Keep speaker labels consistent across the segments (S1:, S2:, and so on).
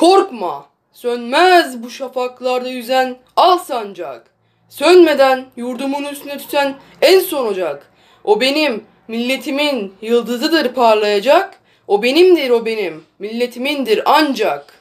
S1: Korkma, sönmez bu şafaklarda yüzen al sancak. Sönmeden yurdumun üstüne tüten en son ocak. O benim, milletimin yıldızıdır parlayacak. O benimdir o benim, milletimindir ancak.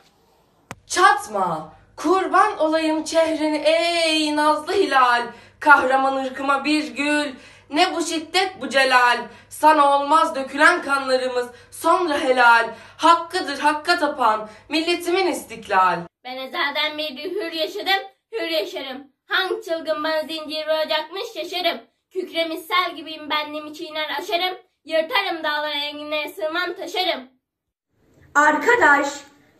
S2: Çatma, kurban olayım çehreni ey nazlı hilal. Kahraman ırkıma bir gül, ne bu şiddet bu celal. Sana olmaz dökülen kanlarımız sonra helal. Hakkıdır hakka tapan milletimin istiklal.
S3: Ben ezelden beri hür yaşadım, hür yaşarım. Hangi çılgın bana zincir vuracakmış şaşarım. Kükremiş sel gibiyim benliğimi çiğner aşarım. Yırtarım dağlara enginlere sığmam taşarım.
S4: Arkadaş,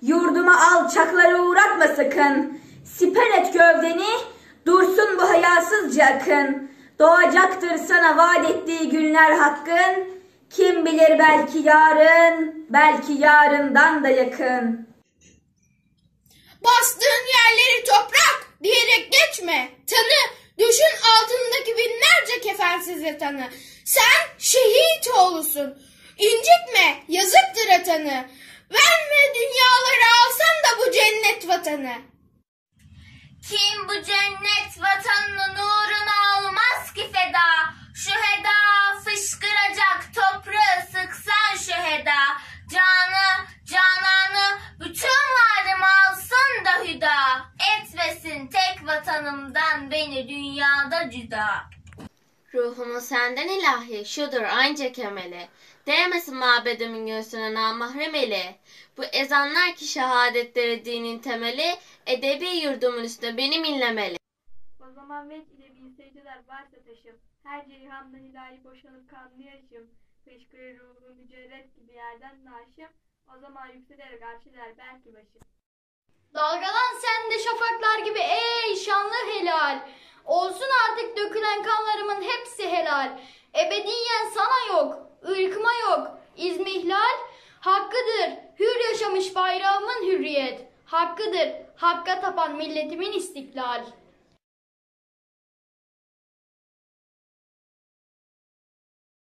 S4: yurduma alçaklara uğratma sakın. Siper et gövdeni, dursun bu hayasızca akın. Doğacaktır sana vaat ettiği günler hakkın. Kim bilir belki yarın, belki yarından da yakın.
S5: Bastığın yerleri toprak diyerek geçme. Tanı, düşün altındaki binlerce kefensiz yatanı. Sen şehit oğlusun. İncitme, yazıktır atanı. Verme dünyaları alsan da bu cennet vatanı.
S3: Kim bu cennet vatanımdan beni dünyada cüda. Ruhumu senden ilahi, şudur ancak emeli. Değmesin mabedimin göğsüne namahrem eli. Bu ezanlar ki şehadetleri dinin temeli, edebi yurdumun üstüne benim inlemeli.
S6: O zaman veç ile bin secdeler varsa taşım. Her ceyhanla ilahi boşanıp kanlı yaşım. Fışkırır ruhu mücerret gibi yerden naşım. O zaman yükselerek arşiler belki başım.
S5: Dalgalan sen de şafaklar gibi ey şanlı helal. Olsun artık dökülen kanlarımın hepsi helal. Ebediyen sana yok, ırkıma yok. İzmi ihlal hakkıdır. Hür yaşamış bayrağımın hürriyet. Hakkıdır. Hakka tapan milletimin istiklal.